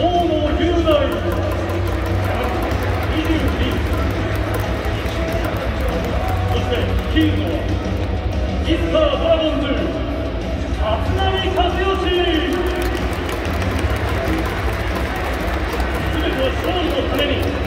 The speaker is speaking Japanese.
キーノはミッタードラゴンズ立浪和義全ては勝利のために。